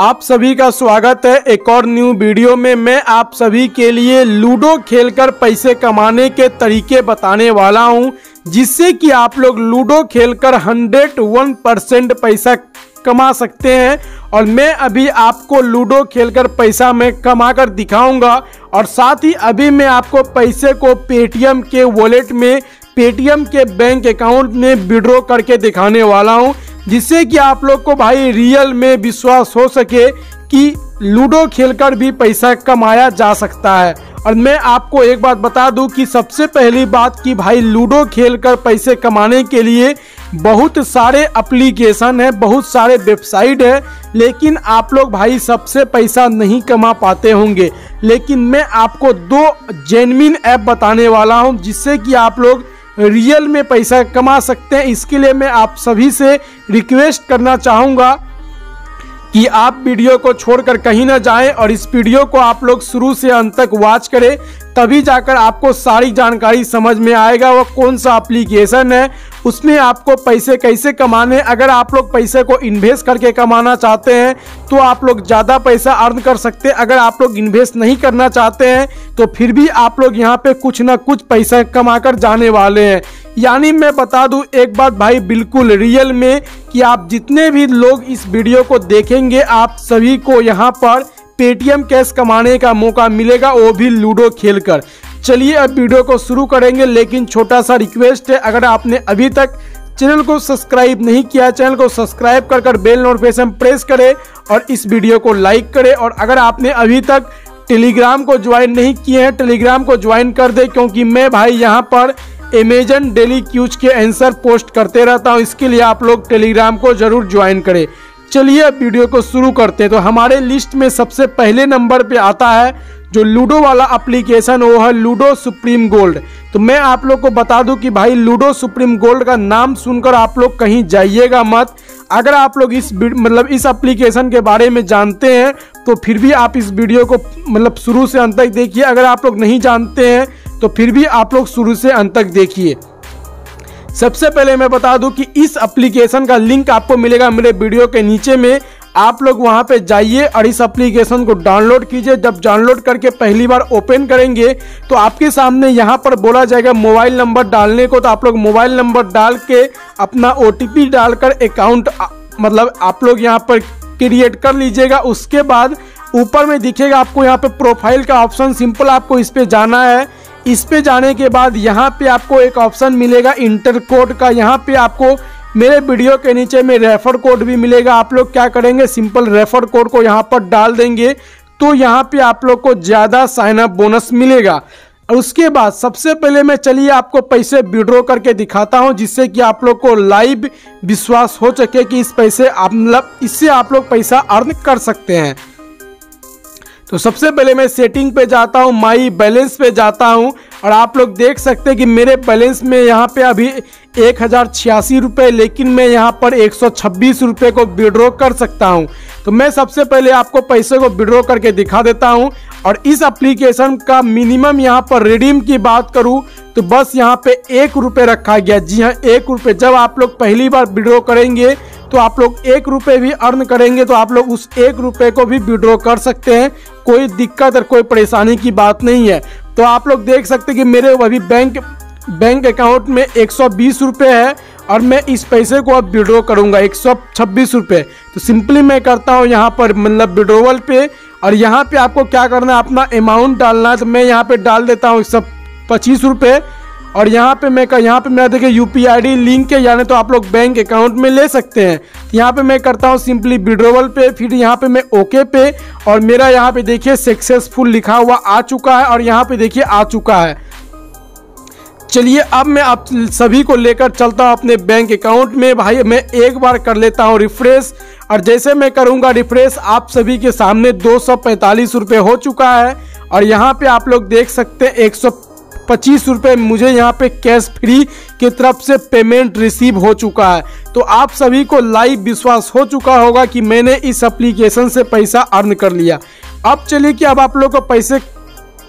आप सभी का स्वागत है। एक और न्यू वीडियो में मैं आप सभी के लिए लूडो खेलकर पैसे कमाने के तरीके बताने वाला हूँ, जिससे कि आप लोग लूडो खेलकर 101 परसेंट पैसा कमा सकते हैं। और मैं अभी आपको लूडो खेलकर पैसा मैं कमा कर दिखाऊँगा। और साथ ही अभी मैं आपको पैसे को पेटीएम के वॉलेट में पेटीएम के बैंक अकाउंट में विड्रॉ करके दिखाने वाला हूँ। जिससे कि आप लोग को भाई रियल में विश्वास हो सके कि लूडो खेलकर भी पैसा कमाया जा सकता है। और मैं आपको एक बात बता दूँ कि सबसे पहली बात कि भाई लूडो खेलकर पैसे कमाने के लिए बहुत सारे एप्लीकेशन है, बहुत सारे वेबसाइट है, लेकिन आप लोग भाई सबसे पैसा नहीं कमा पाते होंगे। लेकिन मैं आपको दो जेनविन ऐप बताने वाला हूँ जिससे कि आप लोग रियल में पैसा कमा सकते हैं। इसके लिए मैं आप सभी से रिक्वेस्ट करना चाहूँगा कि आप वीडियो को छोड़कर कहीं ना जाएँ और इस वीडियो को आप लोग शुरू से अंत तक वॉच करें। तभी जाकर आपको सारी जानकारी समझ में आएगा वह कौन सा एप्लीकेशन है उसमें आपको पैसे कैसे कमाने अगर आप लोग पैसे को इन्वेस्ट करके कमाना चाहते हैं तो आप लोग ज़्यादा पैसा अर्न कर सकते हैं। अगर आप लोग इन्वेस्ट नहीं करना चाहते हैं तो फिर भी आप लोग यहाँ पे कुछ ना कुछ पैसा कमा कर जाने वाले हैं। यानी मैं बता दूँ एक बात भाई, बिल्कुल रियल में कि आप जितने भी लोग इस वीडियो को देखेंगे, आप सभी को यहाँ पर पेटीएम कैश कमाने का मौका मिलेगा, वो भी लूडो खेलकर। चलिए अब वीडियो को शुरू करेंगे, लेकिन छोटा सा रिक्वेस्ट है, अगर आपने अभी तक चैनल को सब्सक्राइब नहीं किया, चैनल को सब्सक्राइब कर कर बेल नोटिफिकेशन प्रेस करें और इस वीडियो को लाइक करें। और अगर आपने अभी तक टेलीग्राम को ज्वाइन नहीं किए हैं टेलीग्राम को ज्वाइन कर दे, क्योंकि मैं भाई यहाँ पर अमेजन डेली क्यूज के आंसर पोस्ट करते रहता हूँ। इसके लिए आप लोग टेलीग्राम को ज़रूर ज्वाइन करें। चलिए अब वीडियो को शुरू करते हैं। तो हमारे लिस्ट में सबसे पहले नंबर पे आता है जो लूडो वाला एप्लीकेशन वो है लूडो सुप्रीम गोल्ड। तो मैं आप लोग को बता दूँ कि भाई लूडो सुप्रीम गोल्ड का नाम सुनकर आप लोग कहीं जाइएगा मत। अगर आप लोग इस मतलब इस एप्लीकेशन के बारे में जानते हैं तो फिर भी आप इस वीडियो को मतलब शुरू से अंत तक देखिए। अगर आप लोग नहीं जानते हैं तो फिर भी आप लोग शुरू से अंत तक देखिए। सबसे पहले मैं बता दूँ कि इस एप्लीकेशन का लिंक आपको मिलेगा मेरे वीडियो के नीचे में। आप लोग वहाँ पे जाइए और इस एप्लीकेशन को डाउनलोड कीजिए। जब डाउनलोड करके पहली बार ओपन करेंगे तो आपके सामने यहाँ पर बोला जाएगा मोबाइल नंबर डालने को। तो आप लोग मोबाइल नंबर डाल के अपना ओटीपी डालकर अकाउंट मतलब आप लोग यहाँ पर क्रिएट कर लीजिएगा। उसके बाद ऊपर में दिखेगा आपको यहाँ पे प्रोफ़ाइल का ऑप्शन सिंपल आपको इस पे जाना है। इस पे जाने के बाद यहाँ पे आपको एक ऑप्शन मिलेगा इंटर कोड का। यहाँ पे आपको मेरे वीडियो के नीचे में रेफर कोड भी मिलेगा। आप लोग क्या करेंगे? सिंपल रेफर कोड को यहाँ पर डाल देंगे। तो यहाँ पे आप लोग को ज़्यादा साइनअप बोनस मिलेगा। और उसके बाद सबसे पहले मैं चलिए आपको पैसे विड्रॉ करके दिखाता हूँ, जिससे कि आप लोग को लाइव विश्वास हो सके कि इस पैसे आप मतलब इससे आप लोग पैसा अर्न कर सकते हैं। तो सबसे पहले मैं सेटिंग पे जाता हूँ माई बैलेंस पे जाता हूँ, और आप लोग देख सकते हैं कि मेरे बैलेंस में यहाँ पे अभी एक हज़ार छियासी रुपये लेकिन मैं यहाँ पर एक सौ छब्बीस रुपये को विड्रॉ कर सकता हूँ। तो मैं सबसे पहले आपको पैसे को विड्रॉ करके दिखा देता हूँ, और इस एप्लीकेशन का मिनिमम यहाँ पर रिडीम की बात करूँ तो बस यहाँ पे एक रुपये रखा गया। जी हाँ एक रुपये जब आप लोग पहली बार विड्रॉ करेंगे तो आप लोग एक रुपये भी अर्न करेंगे तो आप लोग उस एक रुपये को भी विड्रॉ कर सकते हैं। कोई दिक्कत और कोई परेशानी की बात नहीं है। तो आप लोग देख सकते कि मेरे अभी बैंक बैंक अकाउंट में एक सौ है और मैं इस पैसे को अब विड्रो करूँगा, एक सौ छब्बीस रुपये तो सिंपली मैं करता हूँ यहाँ पर मतलब विड्रोवल पे। और यहाँ पे आपको क्या करना है, अपना अमाउंट डालना है तो मैं यहाँ पे डाल देता हूँ एक सौ पच्चीस रुपये और यहाँ पे मैं यहाँ पे मेरा देखिए यू पी लिंक है, यानी तो आप लोग बैंक अकाउंट में ले सकते हैं। यहाँ पे मैं करता हूँ सिंपली विड्रोवल पे, फिर यहाँ पे मैं ओके पे, और मेरा यहाँ पे देखिए सक्सेसफुल लिखा हुआ आ चुका है, और यहाँ पे देखिए आ चुका है। चलिए, अब मैं आप सभी को लेकर चलता हूँ अपने बैंक अकाउंट में। भाई, मैं एक बार कर लेता हूँ रिफ्रेश और जैसे मैं करूँगा रिफ्रेश आप सभी के सामने दो सौ हो चुका है। और यहाँ पे आप लोग देख सकते हैं एक सौ पच्चीस रुपये मुझे यहाँ पे कैश फ्री की तरफ़ से पेमेंट रिसीव हो चुका है। तो आप सभी को लाइव विश्वास हो चुका होगा कि मैंने इस एप्लीकेशन से पैसा अर्न कर लिया। अब चलिए कि अब आप लोग को पैसे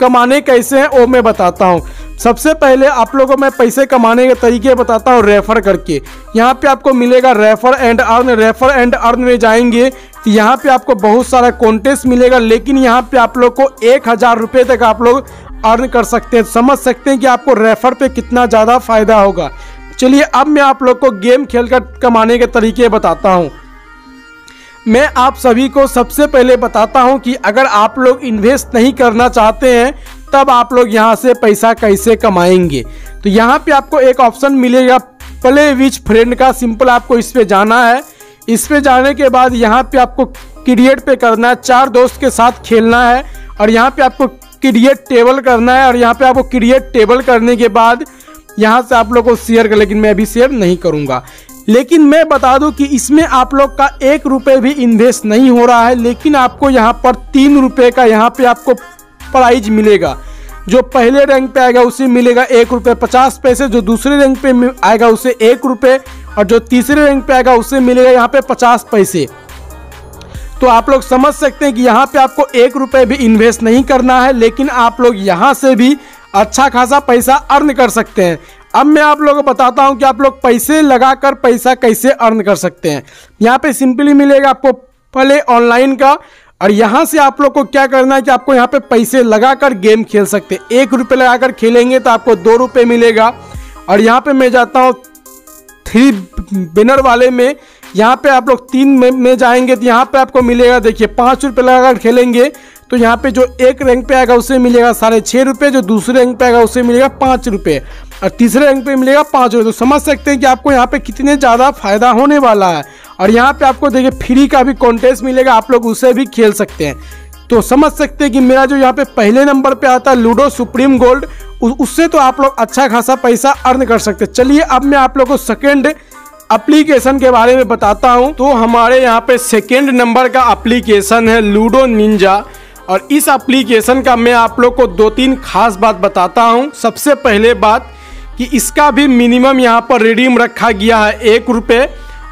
कमाने कैसे हैं, वो मैं बताता हूँ। सबसे पहले आप लोगों को मैं पैसे कमाने के तरीके बताता हूँ रेफर करके। यहाँ पे आपको मिलेगा refer and earn refer and earn में जाएँगे तो यहाँ पे आपको बहुत सारा कॉन्टेस्ट मिलेगा, लेकिन यहाँ पे आप लोग को एक हज़ार रुपये तक आप लोग अर्न कर सकते हैं, समझ सकते हैं कि आपको रेफर पे कितना ज़्यादा फ़ायदा होगा। चलिए, अब मैं आप लोग को गेम खेलकर कमाने के तरीके बताता हूँ। मैं आप सभी को सबसे पहले बताता हूँ कि अगर आप लोग इन्वेस्ट नहीं करना चाहते हैं, तब आप लोग यहाँ से पैसा कैसे कमाएँगे। तो यहाँ पे आपको एक ऑप्शन मिलेगा, प्ले विच फ्रेंड का सिंपल आपको इस पे जाना है। इस पे जाने के बाद यहाँ पे आपको क्रिएट पे करना है, चार दोस्त के साथ खेलना है, और यहाँ पे आपको क्रिएट टेबल करना है और यहाँ पे आपको क्रिएट टेबल करने के बाद यहाँ से आप लोग को शेयर कर, लेकिन मैं अभी शेयर नहीं करूँगा। लेकिन मैं बता दूँ कि इसमें आप लोग का एक रुपये भी इन्वेस्ट नहीं हो रहा है, लेकिन आपको यहाँ पर तीन रुपये का यहाँ पे आपको प्राइज मिलेगा। जो पहले रैंक पे आएगा उसे मिलेगा एक रुपये पचास पैसे, जो दूसरे रैंक पे आएगा उसे एक रुपये और जो तीसरे रैंक पे आएगा उसे मिलेगा यहाँ पे पचास पैसे। तो आप लोग समझ सकते हैं कि यहाँ पे आपको एक रुपये भी इन्वेस्ट नहीं करना है, लेकिन आप लोग यहाँ से भी अच्छा खासा पैसा अर्न कर सकते हैं। अब मैं आप लोगों को बताता हूँ कि आप लोग पैसे लगाकर पैसा कैसे अर्न कर सकते हैं। यहाँ पे सिंपली मिलेगा आपको पहले ऑनलाइन का। और यहाँ से आप लोग को क्या करना है कि आपको यहाँ पे पैसे लगाकर गेम खेल सकते हैं। एक रुपये लगाकर खेलेंगे तो आपको दो रुपये मिलेगा। और यहाँ पे मैं जाता हूँ थ्री बिनर वाले में। यहाँ पे आप लोग तीन में, जाएँगे तो यहाँ पे आपको मिलेगा देखिए पाँच रुपये लगाकर खेलेंगे। तो यहाँ पे जो एक रैंक पे आएगा उसे मिलेगा साढ़े छः रुपये जो दूसरे रैंक पे आएगा उसे मिलेगा पाँच रुपये और तीसरे रैंक पे मिलेगा पाँच रुपये तो समझ सकते हैं कि आपको यहाँ पे कितने ज़्यादा फ़ायदा होने वाला है। और यहाँ पे आपको देखिए फ्री का भी कॉन्टेस्ट मिलेगा आप लोग उसे भी खेल सकते हैं। तो समझ सकते हैं कि मेरा जो यहाँ पे पहले नंबर पे आता है लूडो सुप्रीम गोल्ड उससे तो आप लोग अच्छा खासा पैसा अर्न कर सकते चलिए अब मैं आप लोग को सेकेंड एप्लीकेशन के बारे में बताता हूँ। तो हमारे यहाँ पे सेकेंड नंबर का एप्लीकेशन है लूडो निंजा और इस एप्लीकेशन का मैं आप लोग को दो तीन खास बात बताता हूँ। सबसे पहले बात कि इसका भी मिनिमम यहाँ पर रिडीम रखा गया है एक रुपये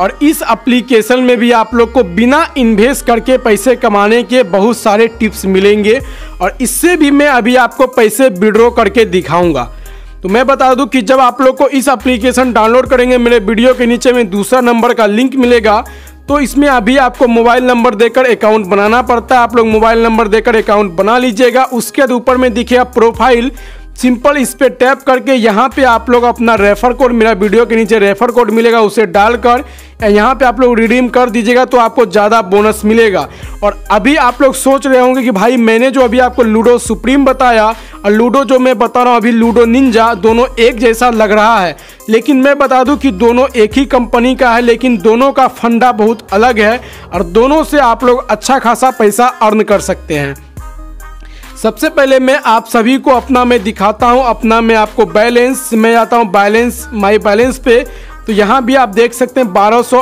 और इस एप्लीकेशन में भी आप लोग को बिना इन्वेस्ट करके पैसे कमाने के बहुत सारे टिप्स मिलेंगे। और इससे भी मैं अभी आपको पैसे विड्रॉ करके दिखाऊँगा। तो मैं बता दूँ कि जब आप लोग को इस एप्लीकेशन डाउनलोड करेंगे, मेरे वीडियो के नीचे में दूसरा नंबर का लिंक मिलेगा तो इसमें अभी आपको मोबाइल नंबर देकर अकाउंट बनाना पड़ता है। आप लोग मोबाइल नंबर देकर अकाउंट बना लीजिएगा। उसके ऊपर में दिखेगा प्रोफ़ाइल सिंपल इस पर टैप करके यहाँ पे आप लोग अपना रेफर कोड, मेरा वीडियो के नीचे रेफर कोड मिलेगा, उसे डालकर यहाँ पे आप लोग रिडीम कर दीजिएगा तो आपको ज़्यादा बोनस मिलेगा। और अभी आप लोग सोच रहे होंगे कि भाई मैंने जो अभी आपको लूडो सुप्रीम बताया, और लूडो जो मैं बता रहा हूँ अभी लूडो निंजा दोनों एक जैसा लग रहा है। लेकिन मैं बता दूँ कि दोनों एक ही कंपनी का है, लेकिन दोनों का फंडा बहुत अलग है, और दोनों से आप लोग अच्छा खासा पैसा अर्न कर सकते हैं। सबसे पहले मैं आप सभी को अपना मैं दिखाता हूँ, अपना मैं आपको बैलेंस, मैं जाता हूँ बैलेंस, माई बैलेंस पे। तो यहाँ भी आप देख सकते हैं बारह सौ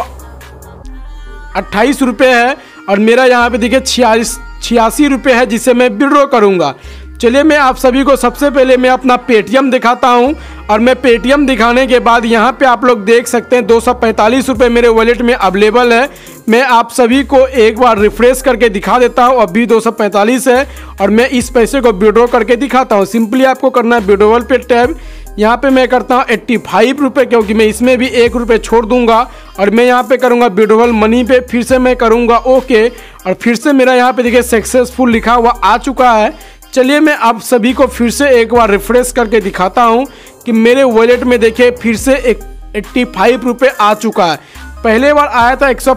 अट्ठाईस रुपये है और मेरा यहाँ पे देखिए छियालीस, छियासी रुपये है जिसे मैं विड्रॉ करूँगा। चलिए मैं आप सभी को सबसे पहले मैं अपना पेटीएम दिखाता हूँ। और मैं पेटीएम दिखाने के बाद यहाँ पे आप लोग देख सकते हैं, दो सौ मेरे वॉलेट में अवेलेबल है। मैं आप सभी को एक बार रिफ्रेश करके दिखा देता हूँ, अभी दो सौ पैंतालीस है और मैं इस पैसे को विड्रॉ करके दिखाता हूँ। सिंपली आपको करना है विड्रोवल पे टैब। यहाँ पे मैं करता हूँ एट्टी फाइव रुपये क्योंकि मैं इसमें भी एक रुपये छोड़ दूँगा और मैं यहाँ पे करूँगा विड्रोवल मनी पे, फिर से मैं करूँगा ओके और फिर से मेरा यहाँ पे देखिए सक्सेसफुल लिखा हुआ आ चुका है। चलिए मैं आप सभी को फिर से एक बार रिफ्रेश करके दिखाता हूँ। कि मेरे वॉलेट में देखिए, फिर से एक एट्टी फाइव रुपये आ चुका है। पहले बार आया था एक सौ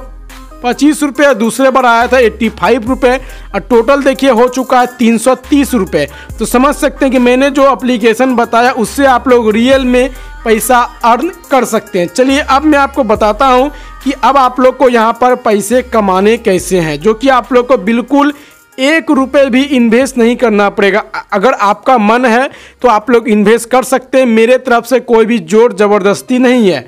पच्चीस रुपये दूसरे बार आया था एट्टी फाइव रुपये और टोटल देखिए हो चुका है तीन सौ तीस रुपये तो समझ सकते हैं कि मैंने जो अप्लीकेशन बताया, उससे आप लोग रियल में पैसा अर्न कर सकते हैं। चलिए, अब मैं आपको बताता हूँ कि अब आप लोग को यहाँ पर पैसे कमाने कैसे हैं, जो कि आप लोग को बिल्कुल एक रुपये भी इन्वेस्ट नहीं करना पड़ेगा। अगर आपका मन है तो आप लोग इन्वेस्ट कर सकते हैं। मेरे तरफ़ से कोई भी ज़ोर ज़बरदस्ती नहीं है।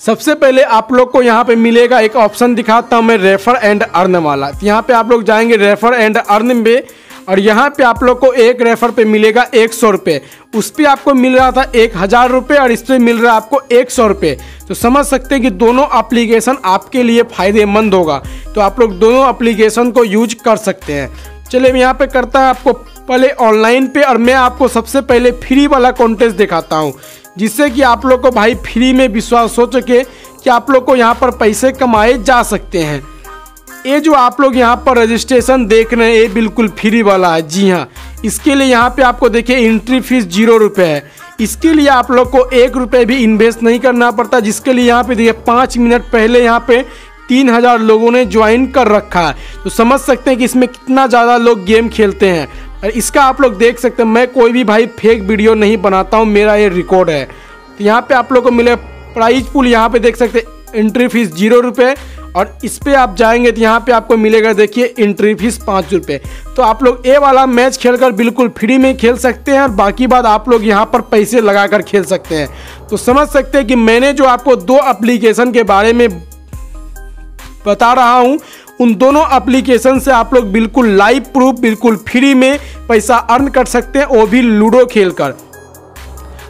सबसे पहले आप लोग को यहाँ पे मिलेगा एक ऑप्शन दिखाता हूँ मैं रेफर एंड अर्न वाला। यहाँ पे आप लोग जाएँगे रेफर एंड अर्न में। और यहाँ पे आप लोग को एक रेफर पे मिलेगा एक सौ रुपये उस पर आपको मिल रहा था एक हज़ार रुपये और इस पर मिल रहा आपको एक सौ रुपये तो समझ सकते हैं कि दोनों एप्लीकेशन आपके लिए फ़ायदेमंद होगा। तो आप लोग दोनों एप्लीकेशन को यूज़ कर सकते हैं। चलिए यहाँ पे करता है आपको पहले ऑनलाइन पे और मैं आपको सबसे पहले फ्री वाला कॉन्टेस्ट दिखाता हूँ। जिससे कि आप लोग को भाई फ्री में विश्वास हो सके कि आप लोग को यहाँ पर पैसे कमाए जा सकते हैं। ये जो आप लोग यहाँ पर रजिस्ट्रेशन देख रहे हैं, ये बिल्कुल फ्री वाला है। जी हाँ इसके लिए यहाँ पे आपको देखिए एंट्री फ़ीस ज़ीरो रुपये है। इसके लिए आप लोग को एक रुपये भी इन्वेस्ट नहीं करना पड़ता, जिसके लिए यहाँ पे देखिए, पाँच मिनट पहले यहाँ पे तीन हज़ार लोगों ने ज्वाइन कर रखा है। तो समझ सकते हैं कि इसमें कितना ज़्यादा लोग गेम खेलते हैं। और इसका आप लोग देख सकते हैं, मैं कोई भी भाई फेक वीडियो नहीं बनाता हूँ, मेरा ये रिकॉर्ड है। तो यहाँ पे आप लोग को मिले प्राइज पुल यहाँ पे देख सकते हैं एंट्री फ़ीस ज़ीरो रुपये और इस पर आप जाएँगे तो यहाँ पे आपको मिलेगा, देखिए एंट्री फ़ीस पाँच रुपये तो आप लोग ए वाला मैच खेलकर बिल्कुल फ्री में खेल सकते हैं और बाकी बात आप लोग यहाँ पर पैसे लगाकर खेल सकते हैं। तो समझ सकते हैं कि मैंने जो आपको दो एप्लीकेशन के बारे में बता रहा हूँ, उन दोनों एप्लीकेशन से आप लोग बिल्कुल लाइव प्रूफ बिल्कुल फ्री में पैसा अर्न कर सकते हैं वो भी लूडो खेलकर।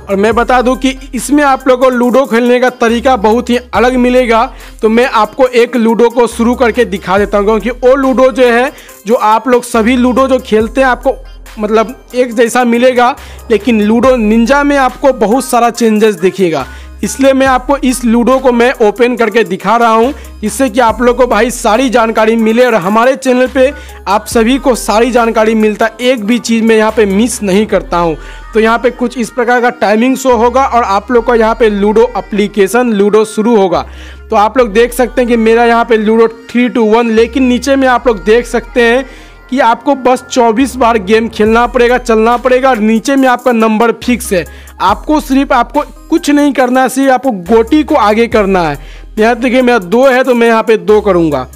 और मैं बता दूँ कि इसमें आप लोगों को लूडो खेलने का तरीका बहुत ही अलग मिलेगा। तो मैं आपको एक लूडो को शुरू करके दिखा देता हूँ क्योंकि वो लूडो जो है, जो आप लोग सभी लूडो जो खेलते हैं, आपको मतलब एक जैसा मिलेगा। लेकिन लूडो निंजा में आपको बहुत सारा चेंजेस दिखेगा। इसलिए मैं आपको इस लूडो को मैं ओपन करके दिखा रहा हूँ। इससे कि आप लोग को भाई सारी जानकारी मिले और हमारे चैनल पे आप सभी को सारी जानकारी मिलता, एक भी चीज़ मैं यहाँ पे मिस नहीं करता हूँ। तो यहाँ पे कुछ इस प्रकार का टाइमिंग शो होगा और आप लोग का यहाँ पे लूडो अप्लीकेशन लूडो शुरू होगा। तो आप लोग देख सकते हैं कि मेरा यहाँ पे लूडो थ्री टू वन लेकिन नीचे में आप लोग देख सकते हैं कि आपको बस 24 बार गेम खेलना पड़ेगा, चलना पड़ेगा और नीचे में आपका नंबर फिक्स है। आपको सिर्फ़ आपको कुछ नहीं करना है, सिर्फ़ आपको गोटी को आगे करना है। यहाँ देखिए, मेरा दो है तो मैं यहाँ पे दो करूँगा।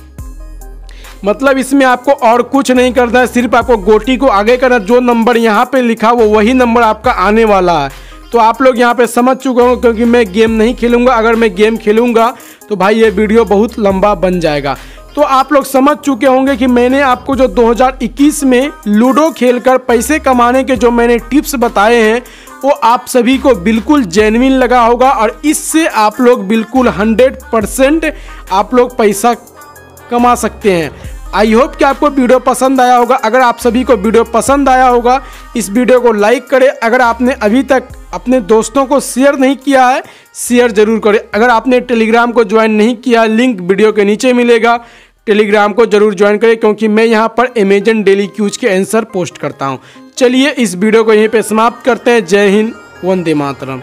मतलब इसमें आपको और कुछ नहीं करना है, सिर्फ़ आपको गोटी को आगे करना जो नंबर यहाँ पे लिखा वो वही नंबर आपका आने वाला है। तो आप लोग यहाँ पे समझ चुके हो क्योंकि मैं गेम नहीं खेलूँगा। अगर मैं गेम खेलूँगा तो भाई ये वीडियो बहुत लंबा बन जाएगा। तो आप लोग समझ चुके होंगे कि मैंने आपको जो 2021 में लूडो खेलकर पैसे कमाने के जो मैंने टिप्स बताए हैं, वो आप सभी को बिल्कुल जेनविन लगा होगा और इससे आप लोग बिल्कुल 100 परसेंट आप लोग पैसा कमा सकते हैं। आई होप कि आपको वीडियो पसंद आया होगा। अगर आप सभी को वीडियो पसंद आया होगा, इस वीडियो को लाइक करें। अगर आपने अभी तक अपने दोस्तों को शेयर नहीं किया है शेयर ज़रूर करें। अगर आपने टेलीग्राम को ज्वाइन नहीं किया लिंक वीडियो के नीचे मिलेगा। टेलीग्राम को ज़रूर ज्वाइन करें, क्योंकि मैं यहाँ पर अमेजन डेली क्यूज के आंसर पोस्ट करता हूँ। चलिए इस वीडियो को यहीं पर समाप्त करते हैं। जय हिंद, वंदे मातरम।